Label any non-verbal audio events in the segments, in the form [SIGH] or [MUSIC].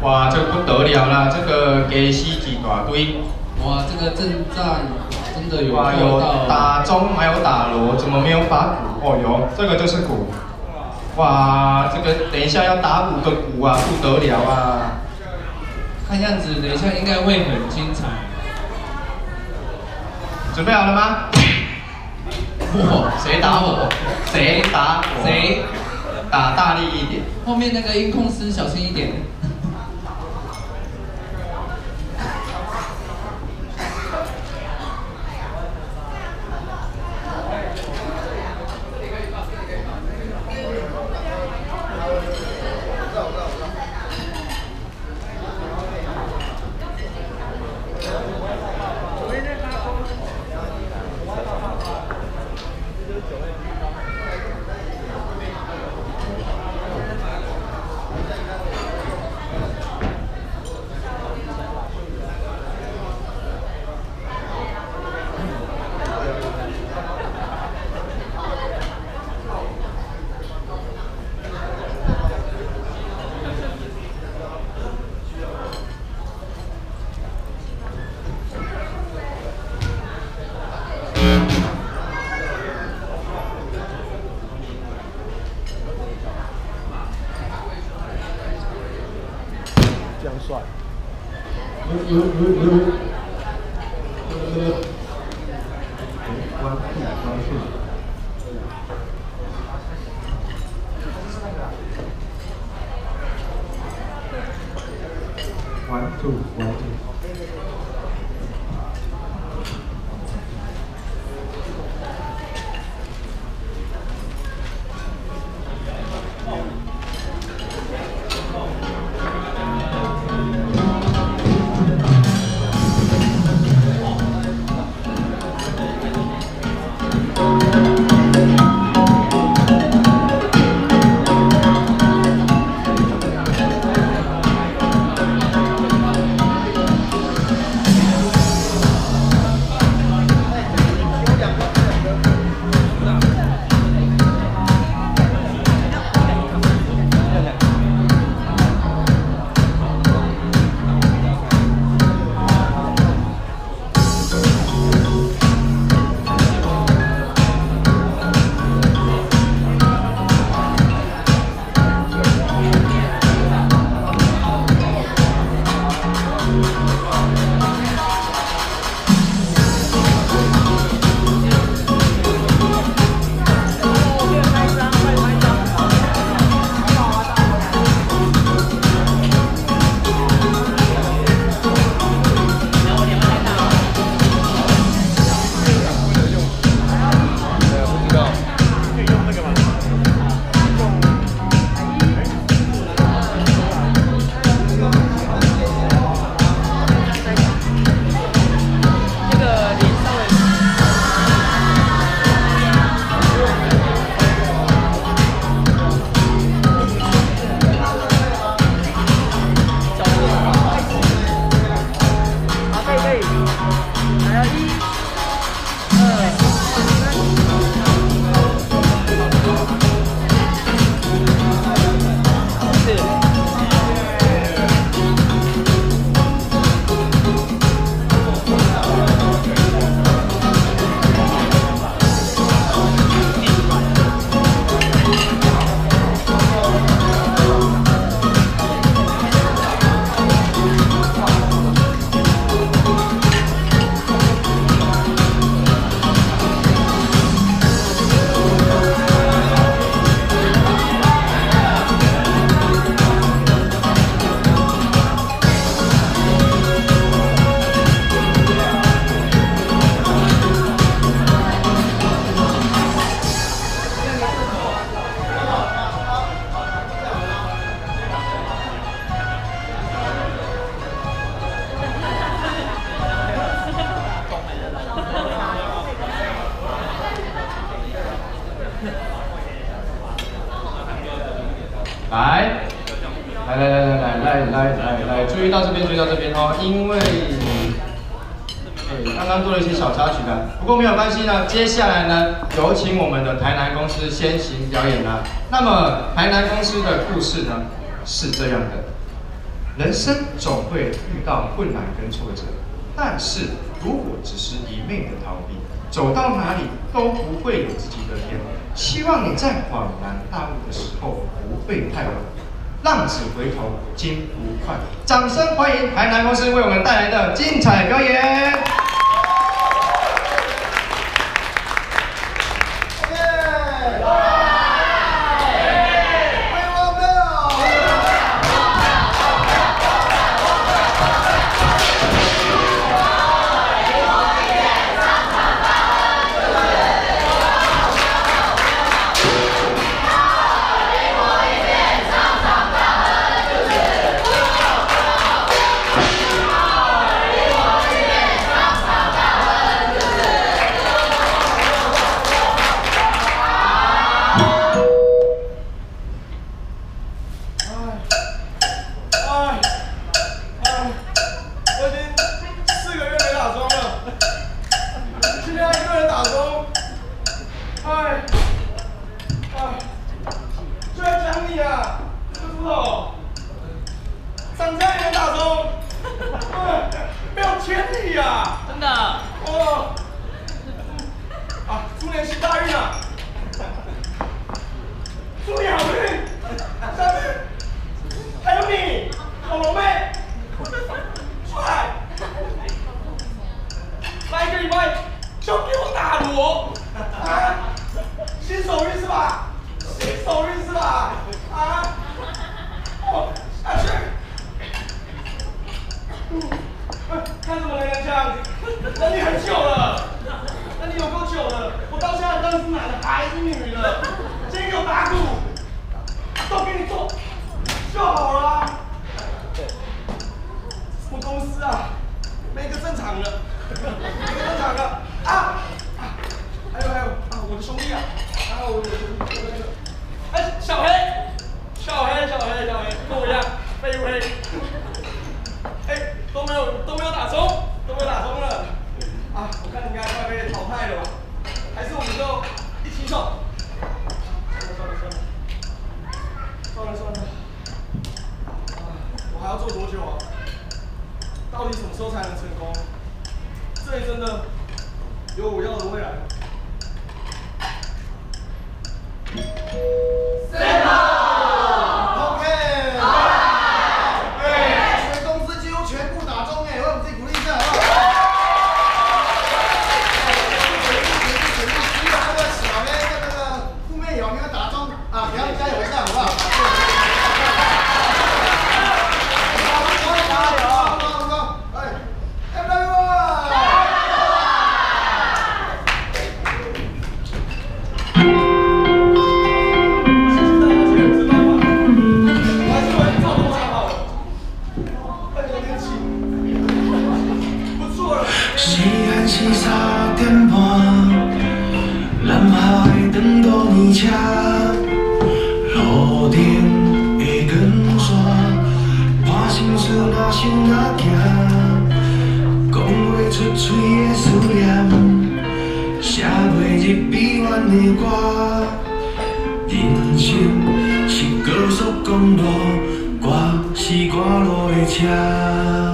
哇，这个不得了啦！这个给西几大堆，哇，这个阵仗真的有哇，有打钟还有打锣，怎么没有打鼓？哦哟，这个就是鼓。哇，这个等一下要打五个鼓啊，不得了啊！看样子等一下应该会很精彩。准备好了吗？哇，谁打我？谁打？谁？打大力一点。后面那个音控师小心一点。对。接下来呢，有请我们的台南公司先行表演了。那么台南公司的故事呢，是这样的：人生总会遇到困难跟挫折，但是如果只是一昧的逃避，走到哪里都不会有自己的天。希望你在恍然大悟的时候不会太晚。浪子回头金不换，掌声欢迎台南公司为我们带来的精彩表演。不是看什么娘娘，等你很久了，等你有够久了，我到现在都是男的还是女的，今天有打鼓，都给你做就好了。什么公司啊？那个正常的，那个正常的啊！还有还有啊，我的兄弟啊，还有我，哎，小黑，小黑小黑小黑，坐一样，卑微。都才能成功这里真的有我要的未来。干线，半生事，半生啊行，讲不出嘴的思念，写袂入笔弯的歌。人生是高速公路，我是赶路的车。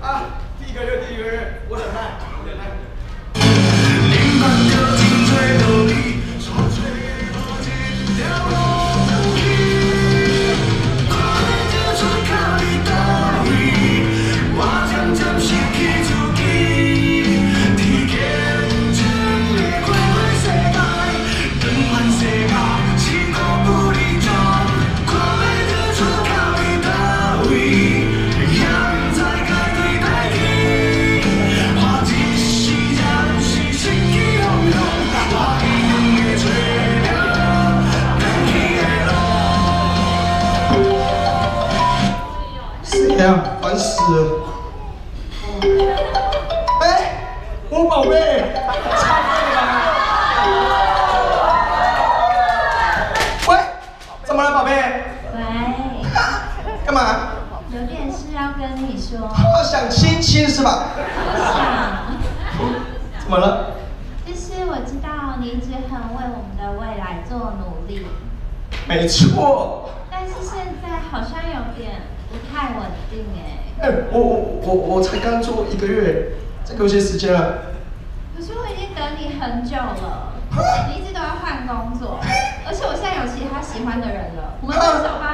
啊第一个人第一个人我先来想亲亲是吧？想。怎么了？就是我知道你一直很为我们的未来做努力。没错。但是现在好像有点不太稳定哎。哎，我我我我才刚做一个月，再给我些时间啊。可是我已经等你很久了，你一直都要换工作，而且我现在有其他喜欢的人了，我们分手吧，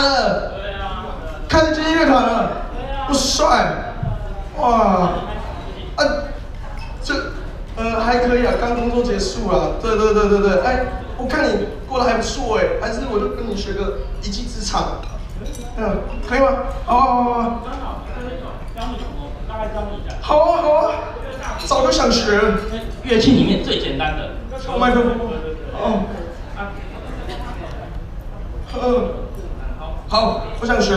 真假的？对啊。开始接乐团了？对啊。不帅。哇。啊，这，呃，还可以啊，刚工作结束啊。对对对对对，哎。我看你过得还不错哎，还是我就跟你学个一技之长，嗯，可以吗？好，好，好，好。刚好啊，好啊，早就想学了。乐器里面最简单的。麦克风。哦。嗯。好，我想学。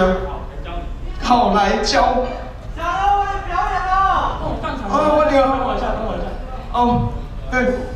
好，来教。小刘，我的表演了。哦，上场。啊，我等我一下，等我一下。哦，对。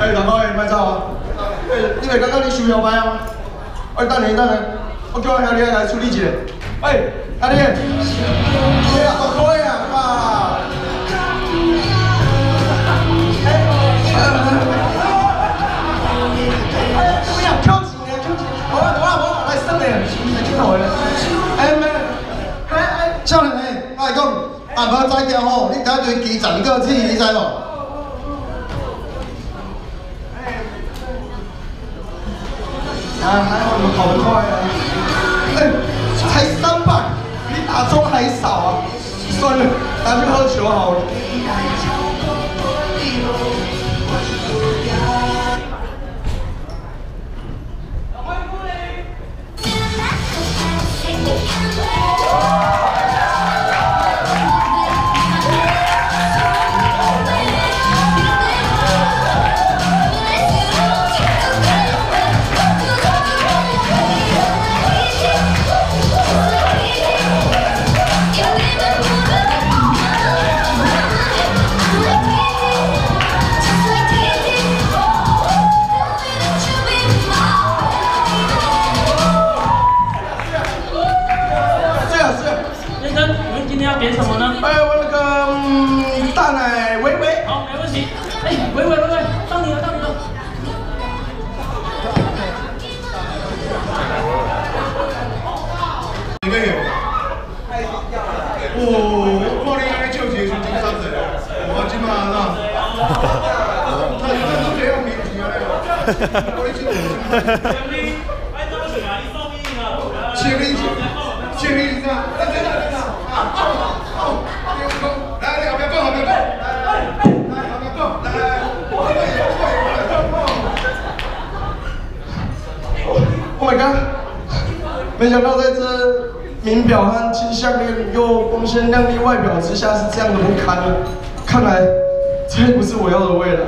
哎，大哥喂，卖照啊！哎，你袂刚刚你收摇摆啊？哎，等下等下，我叫我兄弟来处理一下。哎，兄弟，哎呀，大哥喂啊！啊！哎，哎，不要扣钱啊，扣钱！好啦好啦好啦，来算嘞，来几头嘞？哎妹，哎哎，少年诶，我来讲，啊无宰掉吼，你睇对基层个去，你知无？啊还好你们跑得快啊！哎，才三百，比打中还少啊！算了，拿去喝酒好了。是 [LAUGHS] 哦，我看你安尼笑一个像真三岁，我即马那，他他都这样面子安尼哦，我你笑兄弟，哎，这个水啊，你送命了。请你请你那，来来来来，啊，好，来来后边讲后边讲，来来来后边讲，来来，我这边我这边 Oh my god！没想到在这名表和金项链又光鲜亮丽外表之下是这样的不堪啊！看来这不是我要的未来。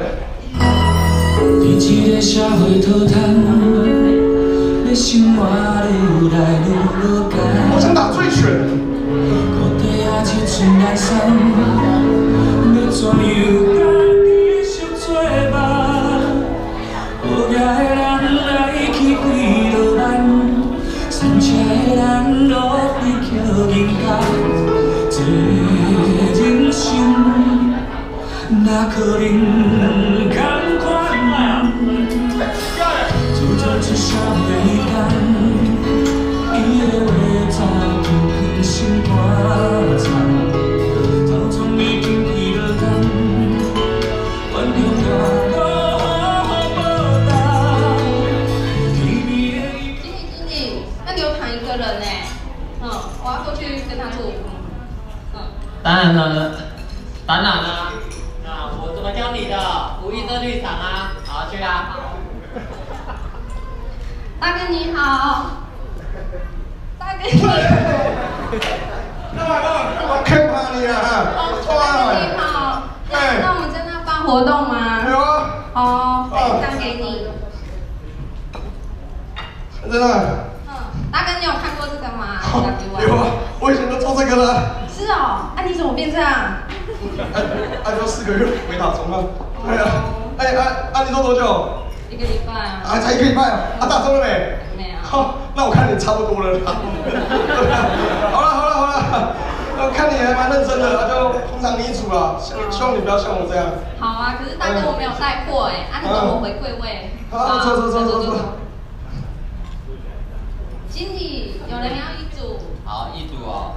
伫这个社会讨谈，你生活咧愈来愈无我，想打醉拳。裤底仔一寸来送，要怎样哪可能同款？走着这社会间，伊的话早就放心肝肠，早从已经开了单，原谅我无答。甜蜜的伊。经理经理，那你有躺一个人呢？嗯，我要过去跟他住。当然了，当然了，那我怎么教你的？无意这绿场啊，好去啊！大哥你好。大哥你好。我看怕你啊！好。那那我们在那办活动吗？有啊，哦，张给你。真的。嗯，大哥你有看过这个吗？好打给我。有啊，我以前都做这个了。是哦，啊你怎么变这样？[LAUGHS] 哎，哎，就四个月没打中了。对啊，哎哎，啊你做多久？一个礼拜啊。啊，才一个礼拜啊，啊打中了没？好，那我看你差不多了啦。[LAUGHS] 好了好了好了，我看你还蛮认真的，就捧场你一组了。希希望你不要像我这样。好啊，可是大哥我没有带货哎，啊你等我回柜位。好，走走走走走。经理，有人要一组。好，一组哦。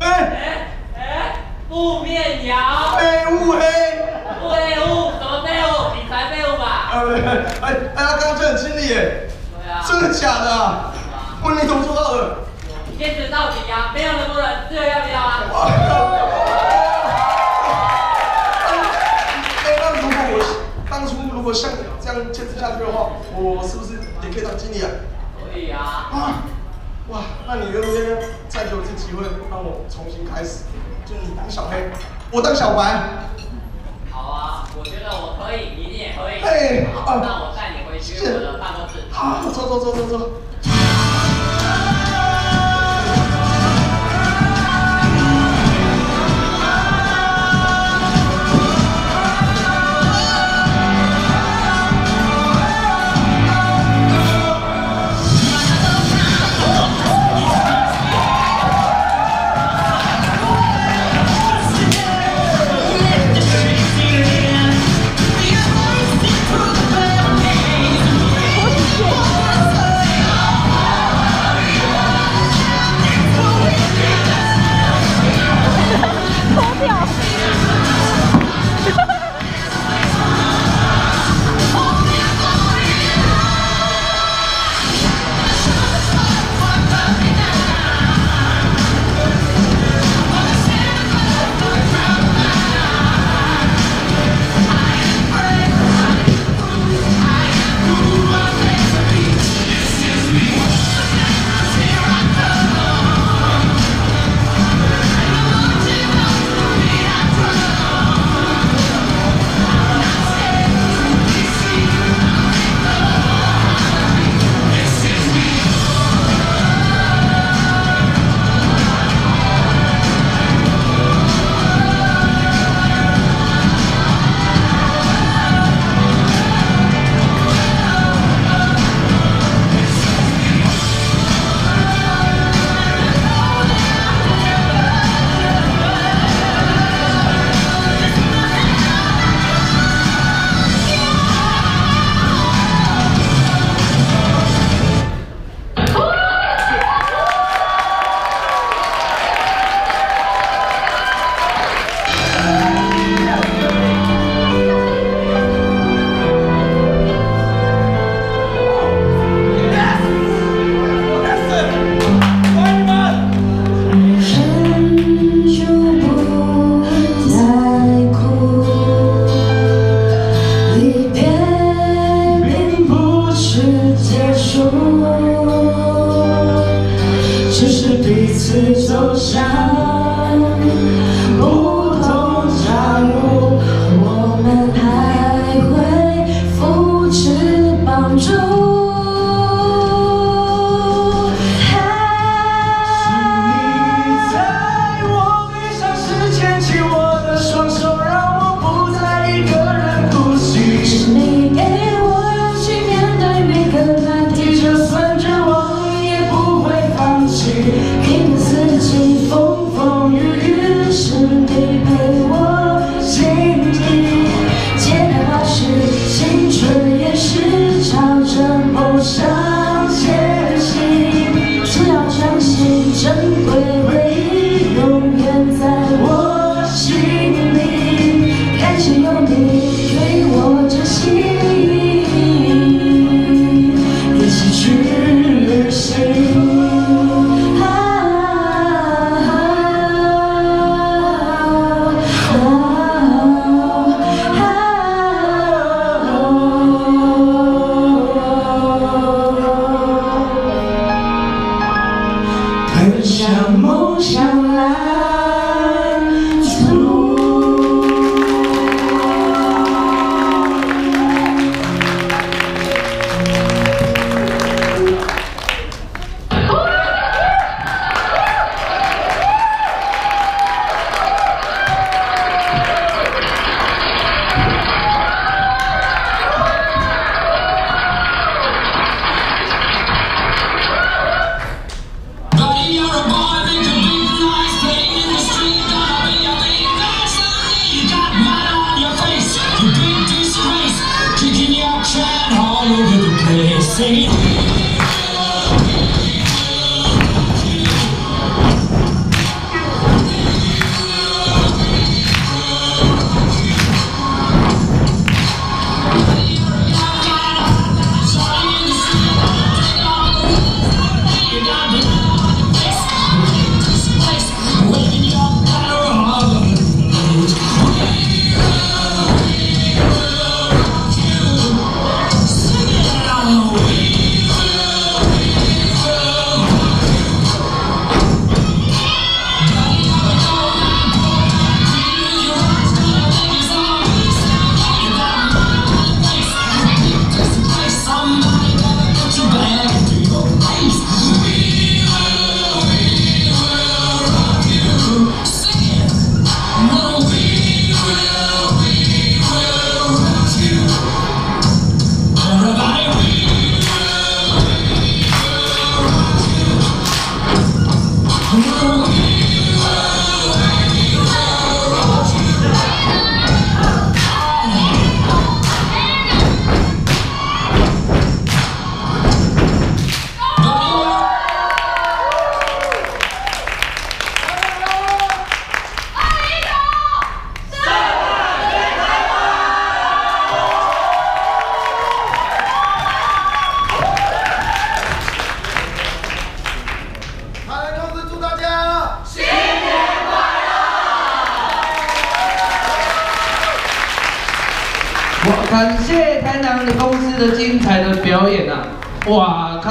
哎，哎哎，负面摇，废物嘿！废物，什么废物？理财废物吧？哎哎，他刚刚叫你经理耶，对啊，真真的假的？我你怎么做到的？坚持到底呀没有那么多人这要不要啊？哎那如果我当初如果像你这样坚持下去的话我是不是也可以当经理啊？可以呀哇那你能不能再给我一次机会让我重新开始？就你当小黑我当小白。好啊我觉得我可以你也可以。嘿好那我带你回去我的好，走走走走走。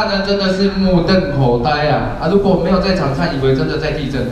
看的真的是目瞪口呆啊！啊，如果没有在场看，以为真的在地震。